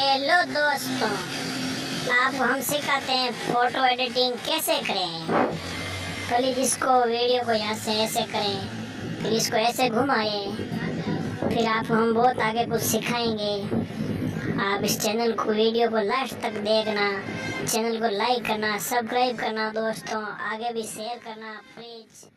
Hello दोस्तों आपको हम सिखाते हैं फ़ोटो एडिटिंग कैसे करें? कल इसको वीडियो को यहाँ से ऐसे करें, फिर इसको ऐसे घुमाए, फिर आप हम बहुत आगे कुछ सिखाएँगे। आप इस चैनल को वीडियो को लास्ट तक देखना चैनल को लाइक करना सब्सक्राइब करना दोस्तों, आगे भी शेयर करना प्लीज़